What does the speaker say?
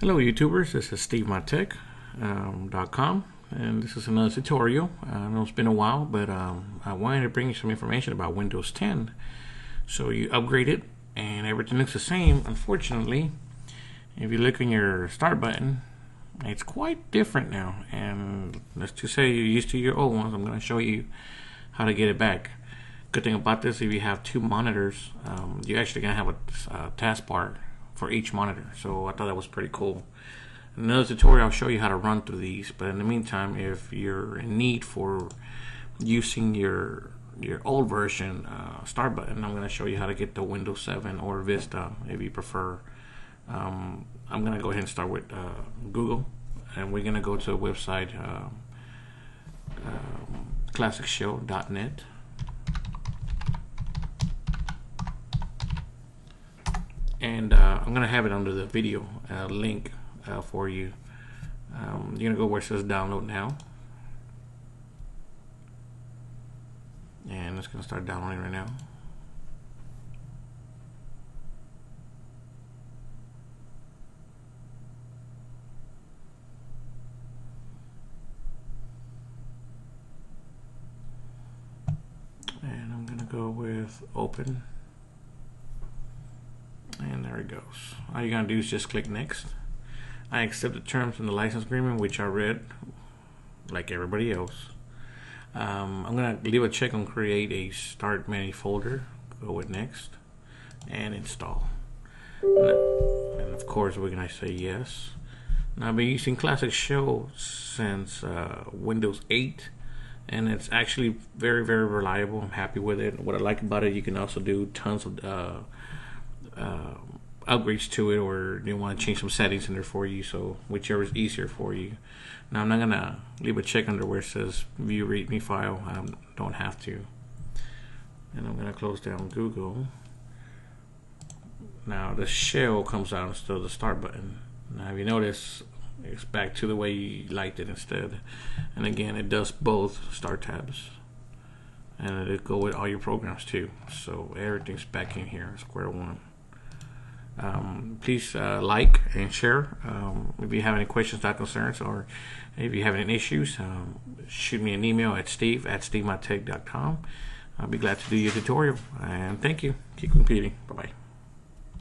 Hello YouTubers, this is SteveMyTech.com um, and this is another tutorial. I know it's been a while, but um, I wanted to bring you some information about Windows 10. So you upgrade it and everything looks the same. Unfortunately, if you look on your start button, it's quite different now. And let's just say you're used to your old ones, I'm going to show you how to get it back. Good thing about this, if you have two monitors, um, you're actually going to have a taskbar for each monitor. So I thought that was pretty cool. Another tutorial, I'll show you how to run through these. But in the meantime, if you're in need for using your your old version uh, start button, I'm going to show you how to get the Windows 7 or Vista if you prefer. Um, I'm going to go ahead and start with uh, Google, and we're going to go to a website, uh, um, classicshell.net. and uh, I'm gonna have it under the video uh, link uh, for you. Um, you're gonna go where it says download now, and it's gonna start downloading right now. And I'm gonna go with open it goes. All you're gonna do is just click next. I accept the terms in the license agreement which I read like everybody else. Um, I'm gonna leave a check on create a start menu folder go with next and install. And of course we're gonna say yes. Now I've been using Classic Shell since uh, Windows 8 and it's actually very very reliable. I'm happy with it. What I like about it you can also do tons of uh, upgrades to it or you want to change some settings in there for you so whichever is easier for you. Now I'm not gonna leave a check under where it says view readme file. I don't have to. And I'm gonna close down Google. Now the shell comes out instead of the start button. Now if you notice it's back to the way you liked it instead. And again it does both start tabs. And it'll go with all your programs too. So everything's back in here square one please uh, like and share. Um, if you have any questions or concerns, or if you have any issues, um, shoot me an email at steve at stevemytech.com. I'll be glad to do your tutorial. And thank you. Keep competing. Bye bye.